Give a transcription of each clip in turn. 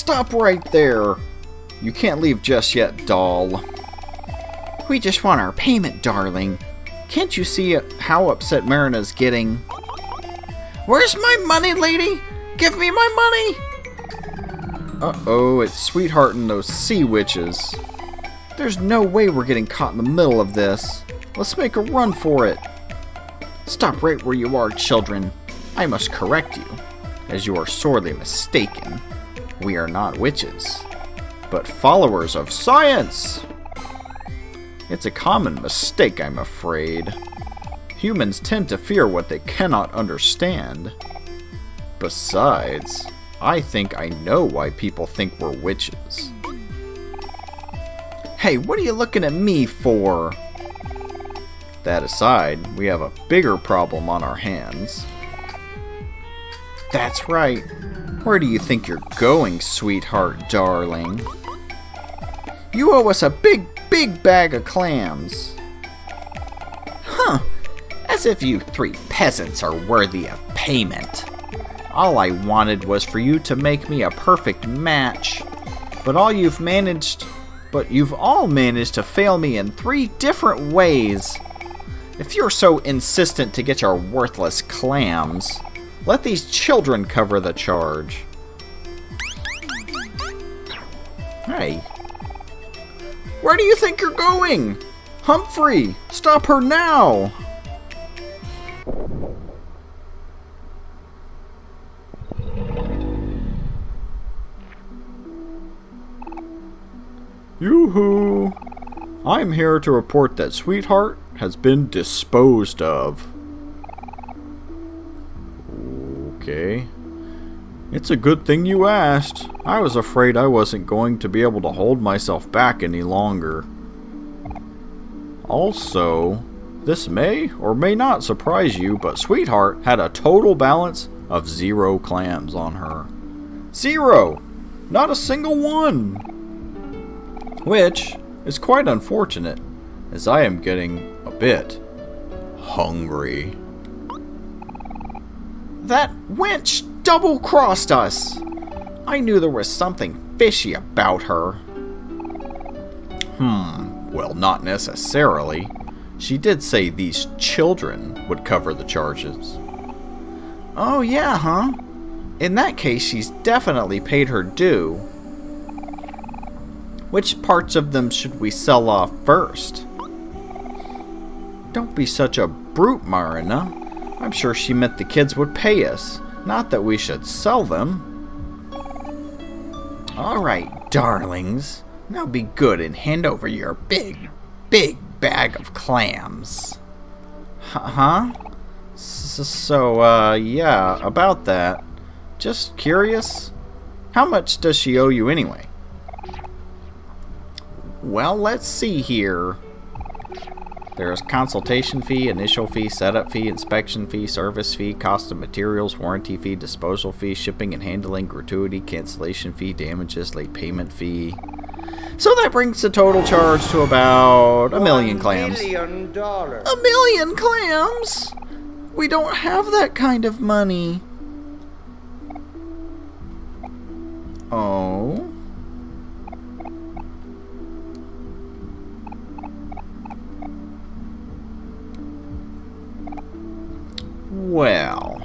Stop right there! You can't leave just yet, doll. We just want our payment, darling. Can't you see how upset Marina's getting? Where's my money, lady? Give me my money! Uh-oh, it's Sweetheart and those sea witches. There's no way we're getting caught in the middle of this. Let's make a run for it. Stop right where you are, children. I must correct you, as you are sorely mistaken. We are not witches, but followers of science. It's a common mistake, I'm afraid. Humans tend to fear what they cannot understand. Besides, I think I know why people think we're witches. Hey, what are you looking at me for? That aside, we have a bigger problem on our hands. That's right. Where do you think you're going, sweetheart darling? You owe us a big, big bag of clams. Huh. As if you three peasants are worthy of payment. All I wanted was for you to make me a perfect match. But all you've managed, but you've all managed to fail me in three different ways. If you're so insistent to get your worthless clams, let these children cover the charge. Hey. Where do you think you're going? Humphrey, stop her now! Yoo-hoo! I'm here to report that Sweetheart has been disposed of. Okay. It's a good thing you asked. I was afraid I wasn't going to be able to hold myself back any longer. Also, this may or may not surprise you, but Sweetheart had a total balance of zero clams on her. Zero! Not a single one! Which is quite unfortunate, as I am getting a bit hungry. That wench double-crossed us! I knew there was something fishy about her. Hmm, well, not necessarily. She did say these children would cover the charges. Oh, yeah, huh? In that case, she's definitely paid her due. Which parts of them should we sell off first? Don't be such a brute, Marina. I'm sure she meant the kids would pay us, not that we should sell them. Alright, darlings. Now be good and hand over your big, big bag of clams. Huh? So, uh, yeah, about that. Just curious. How much does she owe you anyway? Well, let's see here. There's consultation fee, initial fee, setup fee, inspection fee, service fee, cost of materials, warranty fee, disposal fee, shipping and handling, gratuity, cancellation fee, damages, late payment fee. So that brings the total charge to about a million clams. Million dollars. A million clams? We don't have that kind of money. Oh. Well,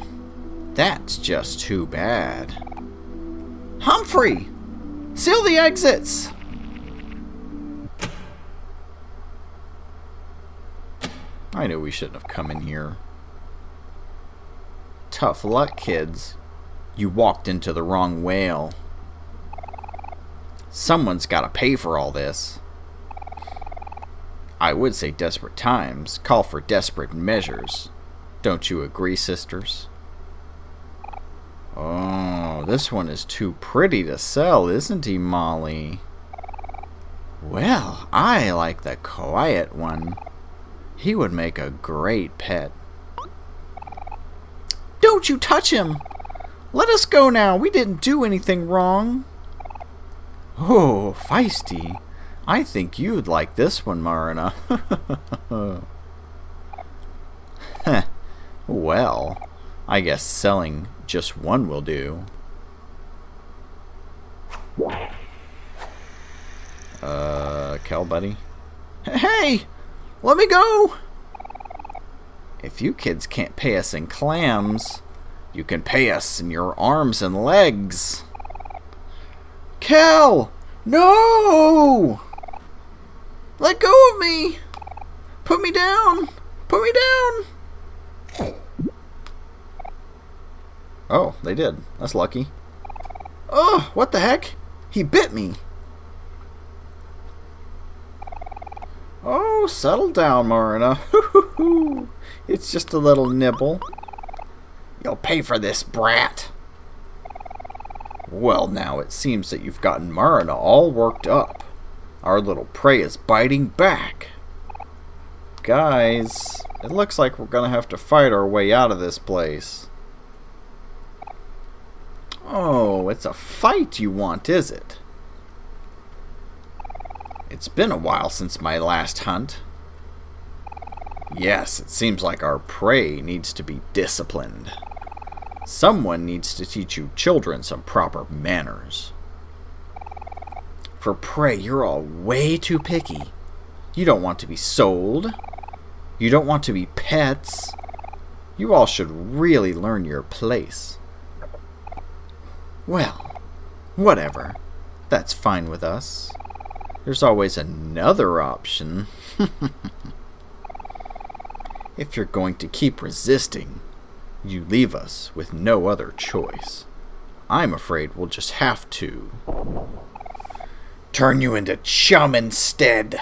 that's just too bad. Humphrey! Seal the exits! I knew we shouldn't have come in here. Tough luck, kids. You walked into the wrong whale. Someone's gotta pay for all this. I would say desperate times call for desperate measures. Don't you agree, sisters? Oh, this one is too pretty to sell, isn't he, Molly? Well, I like the quiet one. He would make a great pet. Don't you touch him! Let us go now. We didn't do anything wrong. Oh, feisty. I think you'd like this one, Marina. Well, I guess selling just one will do. Uh, Kel, buddy? Hey! Let me go! If you kids can't pay us in clams, you can pay us in your arms and legs. Kel! No! Let go of me! Put me down! Put me down! Oh, they did. That's lucky. Oh, what the heck? He bit me. Oh, settle down, Marina. it's just a little nibble. You'll pay for this, brat. Well, now it seems that you've gotten Marina all worked up. Our little prey is biting back. Guys, it looks like we're gonna have to fight our way out of this place. Oh, it's a fight you want, is it? It's been a while since my last hunt. Yes, it seems like our prey needs to be disciplined. Someone needs to teach you children some proper manners. For prey, you're all way too picky. You don't want to be sold. You don't want to be pets. You all should really learn your place. Well, whatever. That's fine with us. There's always another option. if you're going to keep resisting, you leave us with no other choice. I'm afraid we'll just have to turn you into chum instead.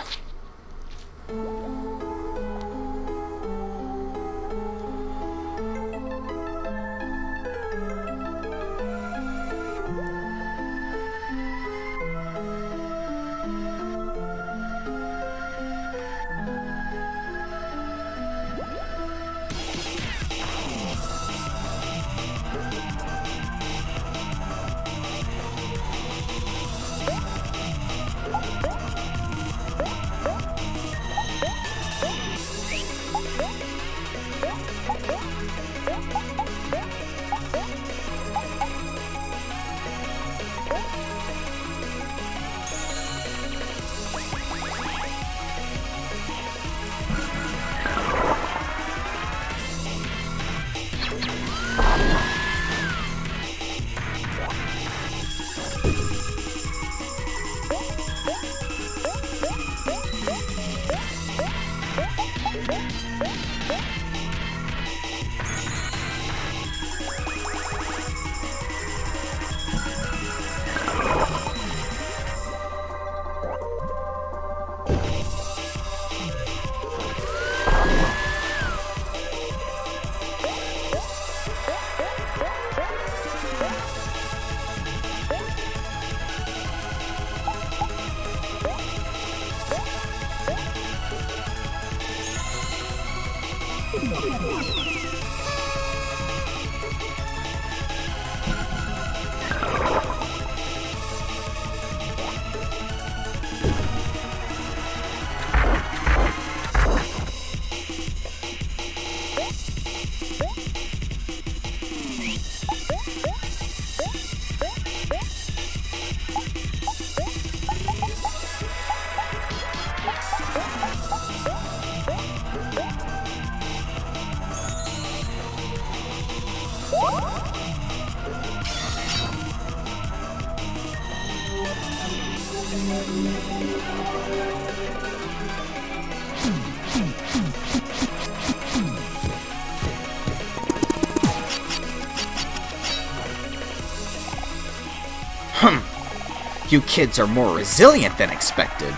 You kids are more resilient than expected.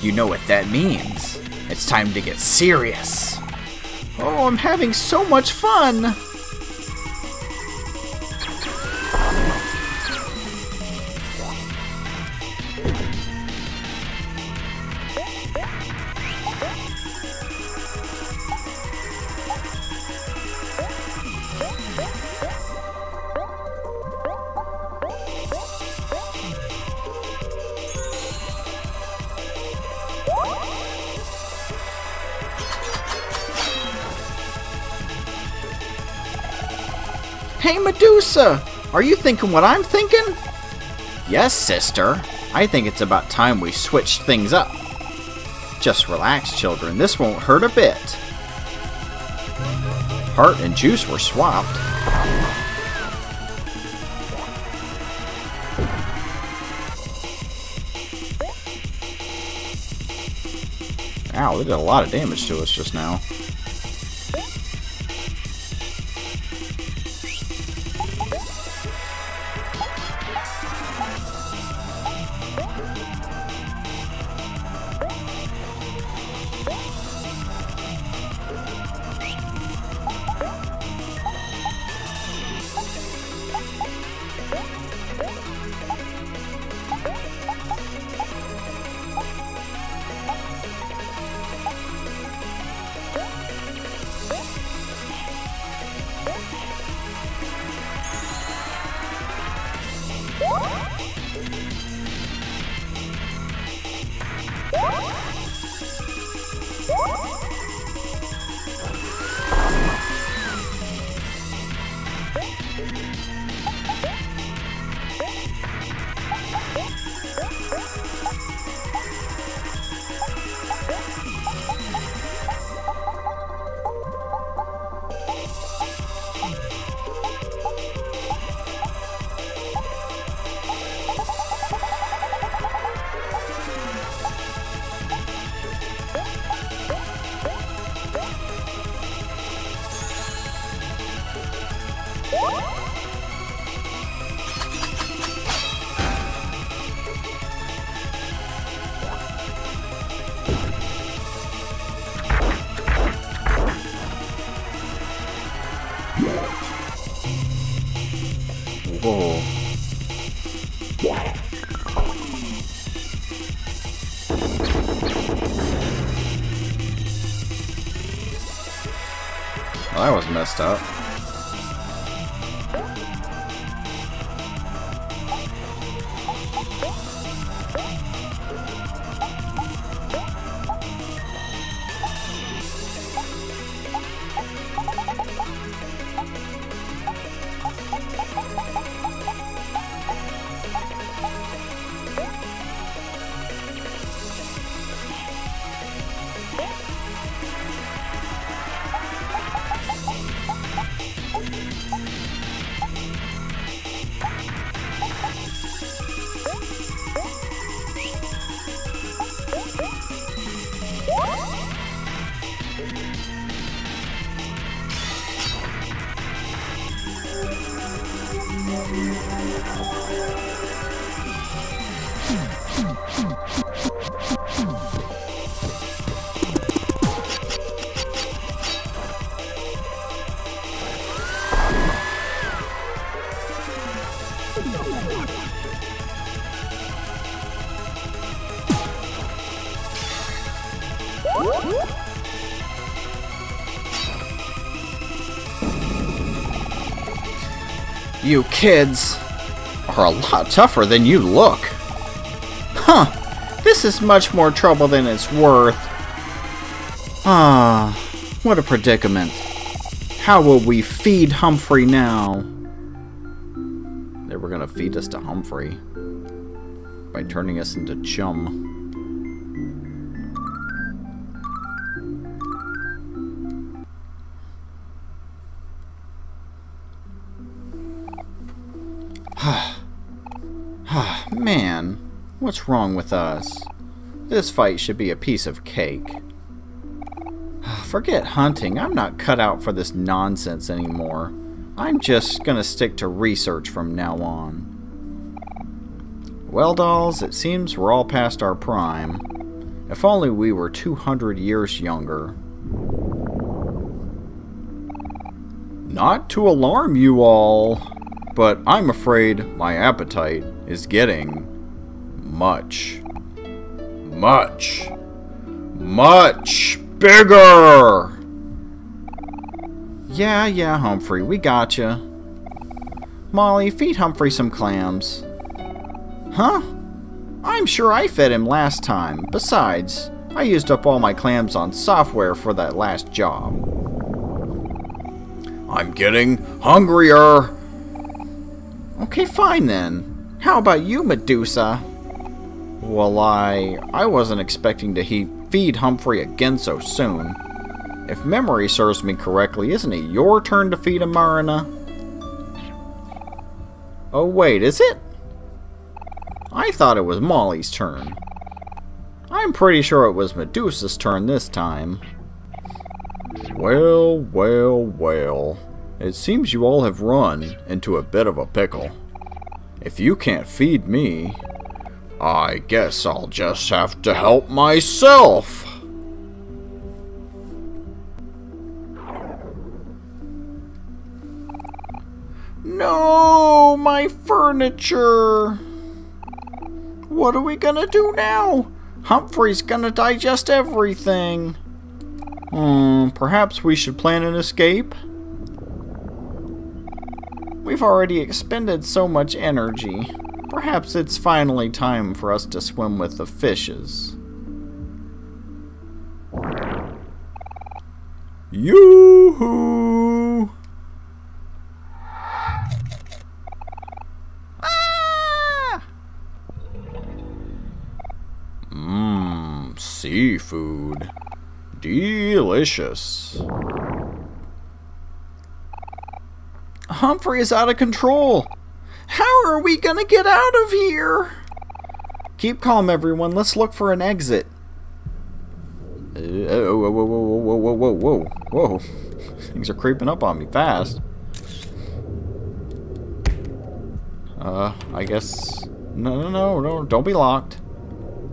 You know what that means. It's time to get serious. Oh, I'm having so much fun! Hey, Medusa! Are you thinking what I'm thinking? Yes, sister. I think it's about time we switched things up. Just relax, children. This won't hurt a bit. Heart and juice were swapped. Ow, they did a lot of damage to us just now. Whoa. Well, that was messed up. You kids are a lot tougher than you look. This is much more trouble than it's worth. Ah, what a predicament. How will we feed Humphrey now? They were gonna feed us to Humphrey by turning us into chum. What's wrong with us? This fight should be a piece of cake. Forget hunting. I'm not cut out for this nonsense anymore. I'm just gonna stick to research from now on. Well, dolls, it seems we're all past our prime. If only we were 200 years younger. Not to alarm you all, but I'm afraid my appetite is getting much, much, much bigger! Yeah, yeah, Humphrey, we gotcha. Molly, feed Humphrey some clams. Huh? I'm sure I fed him last time. Besides, I used up all my clams on software for that last job. I'm getting hungrier. Okay, fine then. How about you, Medusa? Well, I... I wasn't expecting to he feed Humphrey again so soon. If memory serves me correctly, isn't it your turn to feed him, Marina? Oh, wait, is it? I thought it was Molly's turn. I'm pretty sure it was Medusa's turn this time. Well, well, well. It seems you all have run into a bit of a pickle. If you can't feed me, I guess I'll just have to help myself. No, my furniture. What are we gonna do now? Humphrey's gonna digest everything. Hmm, perhaps we should plan an escape? We've already expended so much energy. Perhaps it's finally time for us to swim with the fishes. Yoo-hoo! Ah! Mmm, seafood. Delicious. Humphrey is out of control. How are we gonna get out of here? Keep calm, everyone. Let's look for an exit. Uh, oh, whoa, whoa, whoa, whoa, whoa, whoa, whoa. Things are creeping up on me fast. Uh, I guess... No, no, no, no, don't be locked.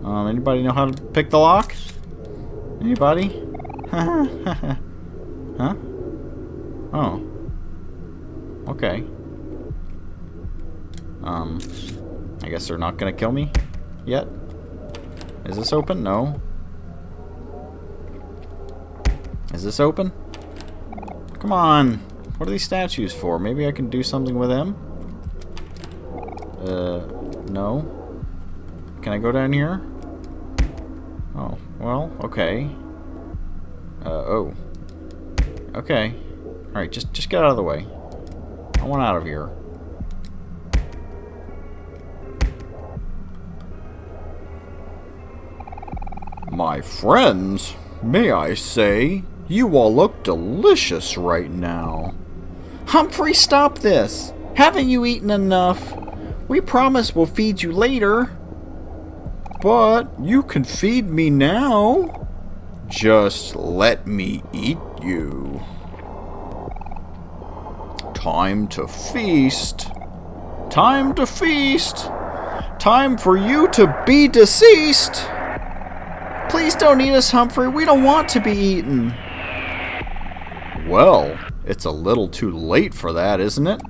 Um, anybody know how to pick the lock? Anybody? huh? Oh. Okay. Um, I guess they're not gonna kill me yet. Is this open? No. Is this open? Come on. What are these statues for? Maybe I can do something with them? Uh, no. Can I go down here? Oh, well, okay. Uh, oh. Okay. Alright, just, just get out of the way. I want out of here. My friends, may I say, you all look delicious right now. Humphrey, stop this! Haven't you eaten enough? We promise we'll feed you later. But you can feed me now. Just let me eat you. Time to feast. Time to feast. Time for you to be deceased. Please don't eat us, Humphrey. We don't want to be eaten. Well, it's a little too late for that, isn't it?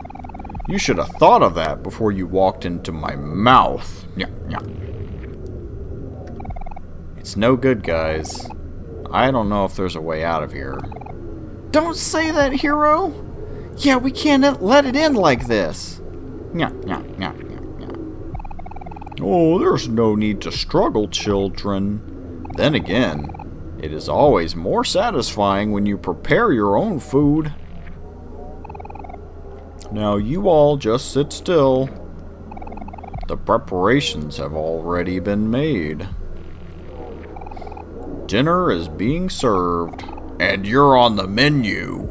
You should have thought of that before you walked into my mouth. Yeah, yeah. It's no good, guys. I don't know if there's a way out of here. Don't say that, hero! Yeah, we can't let it end like this. Yeah, yeah, yeah, yeah, yeah. Oh, there's no need to struggle, children. Then again, it is always more satisfying when you prepare your own food. Now you all just sit still. The preparations have already been made. Dinner is being served, and you're on the menu.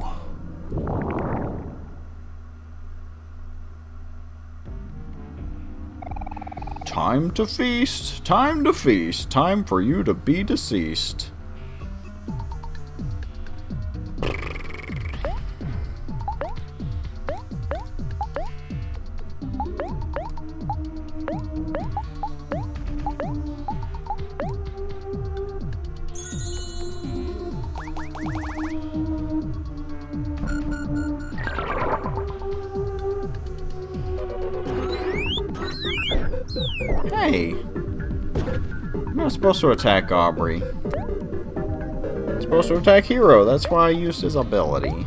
Time to feast, time to feast, time for you to be deceased. Supposed to attack Aubrey. I'm supposed to attack Hero, that's why I used his ability.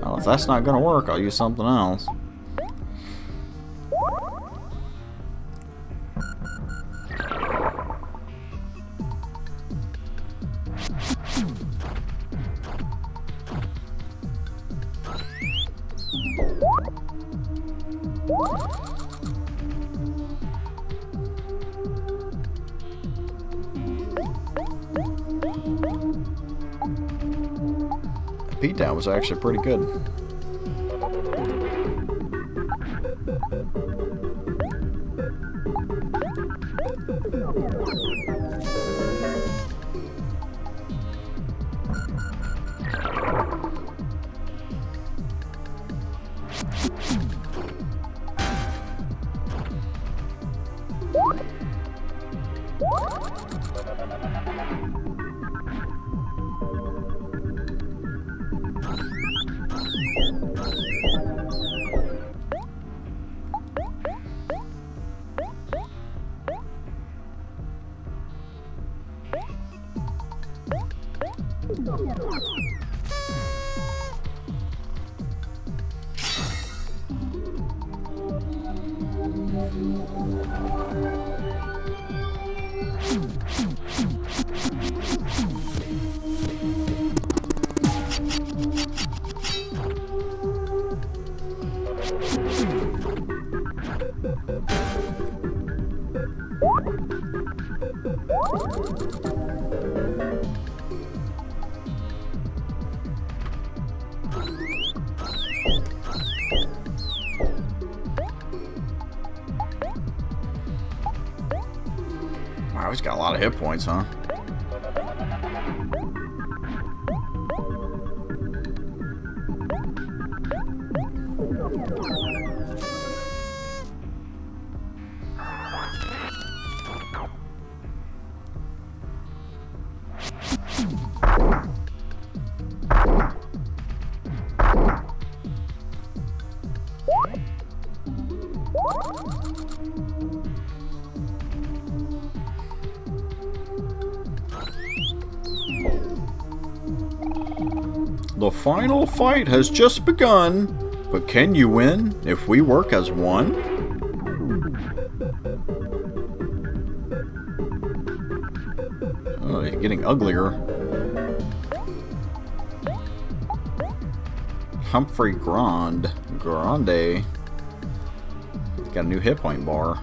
Well, if that's not gonna work, I'll use something else. Was actually pretty good. Wow, he's got a lot of hit points, huh? Final fight has just begun, but can you win if we work as one? Oh, getting uglier. Humphrey Grand. Grande. Got a new hit point bar.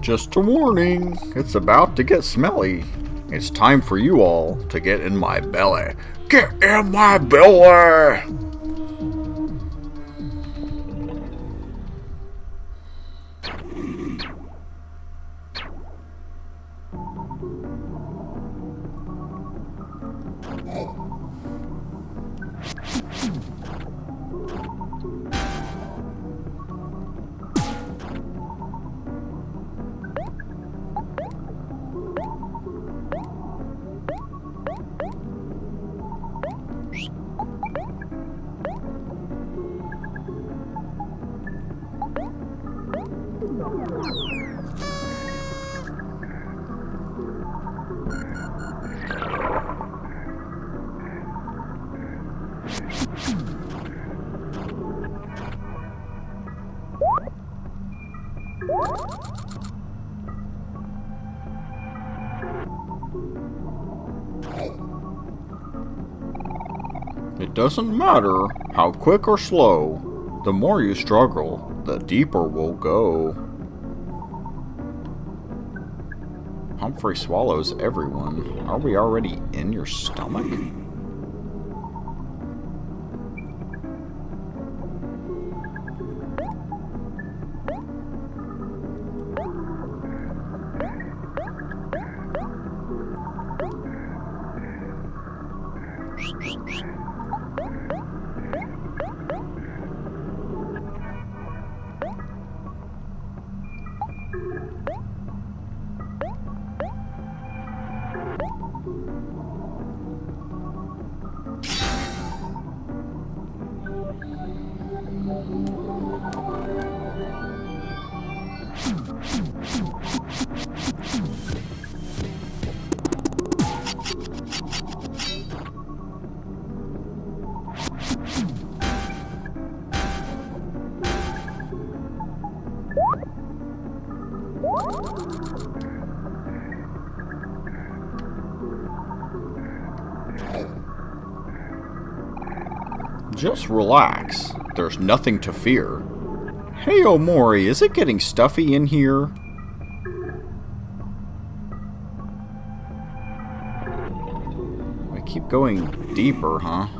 Just a warning, it's about to get smelly. It's time for you all to get in my belly. Get in my belly! It doesn't matter how quick or slow, the more you struggle, the deeper we'll go. Humphrey swallows everyone. Are we already in your stomach? Just relax. There's nothing to fear. Hey, Omori, is it getting stuffy in here? I keep going deeper, huh?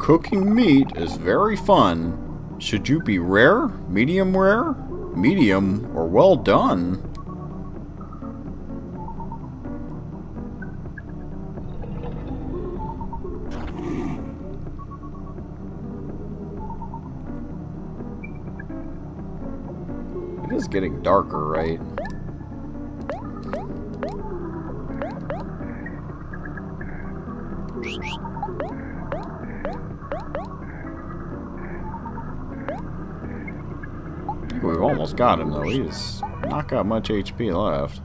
Cooking meat is very fun. Should you be rare, medium rare, medium, or well done? It is getting darker, right? Got him, though. He's not got much HP left.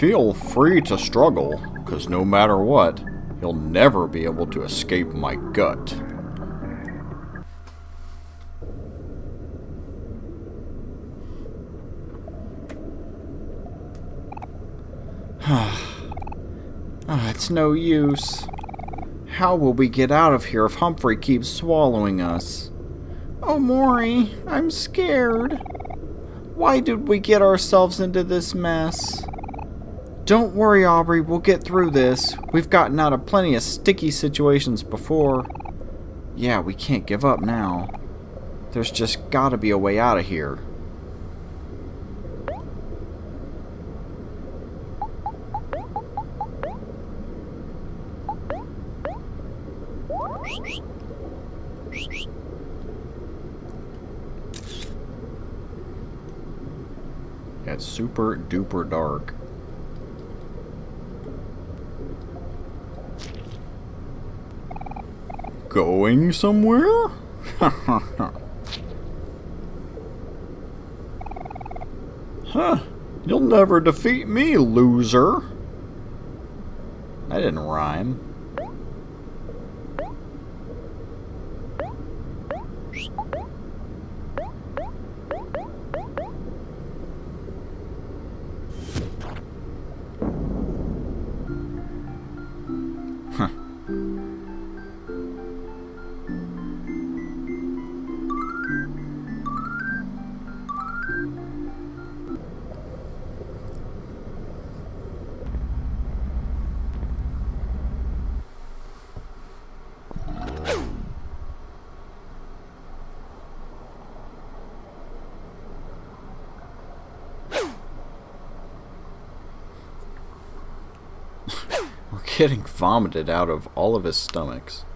Feel free to struggle, because no matter what, you'll never be able to escape my gut. oh, it's no use. How will we get out of here if Humphrey keeps swallowing us? Oh, Mori, I'm scared. Why did we get ourselves into this mess? Don't worry, Aubrey, we'll get through this. We've gotten out of plenty of sticky situations before. Yeah, we can't give up now. There's just gotta be a way out of here. It's super duper dark. Going somewhere? huh. You'll never defeat me, loser. That didn't rhyme. Getting vomited out of all of his stomachs.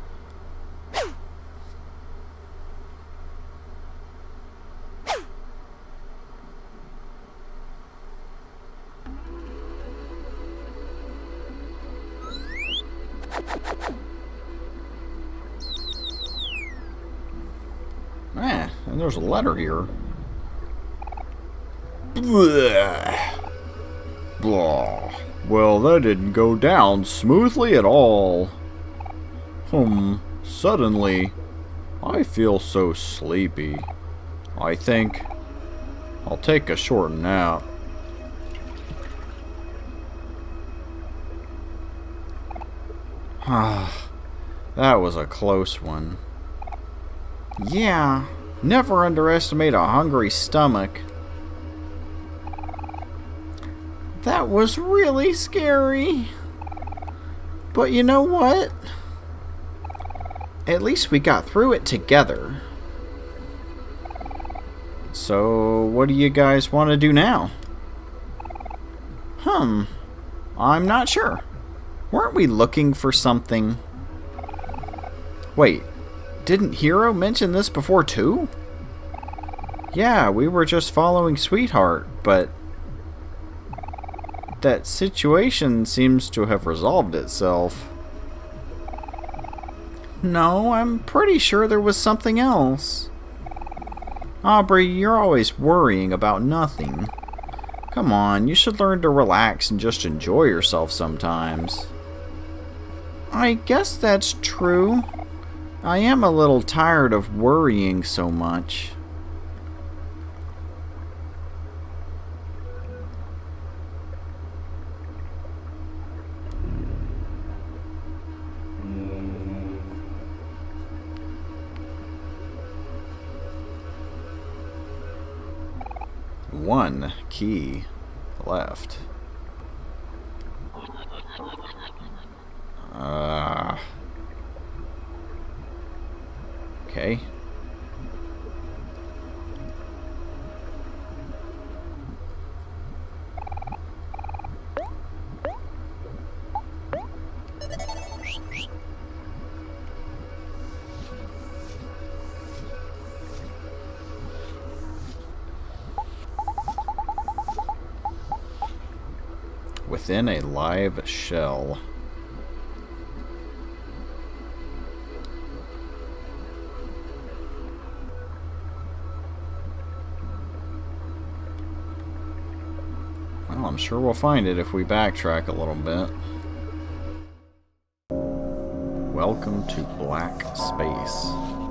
Man, and there's a letter here. Blah. Blah. Well, that didn't go down smoothly at all. Hmm, suddenly, I feel so sleepy. I think I'll take a short nap. Ah, that was a close one. Yeah, never underestimate a hungry stomach. Was really scary. But you know what? At least we got through it together. So, what do you guys want to do now? Hmm. I'm not sure. Weren't we looking for something? Wait, didn't Hero mention this before too? Yeah, we were just following Sweetheart, but that situation seems to have resolved itself. No, I'm pretty sure there was something else. Aubrey, you're always worrying about nothing. Come on, you should learn to relax and just enjoy yourself sometimes. I guess that's true. I am a little tired of worrying so much. One key left. Uh, okay. Within a live shell. Well, I'm sure we'll find it if we backtrack a little bit. Welcome to Black Space.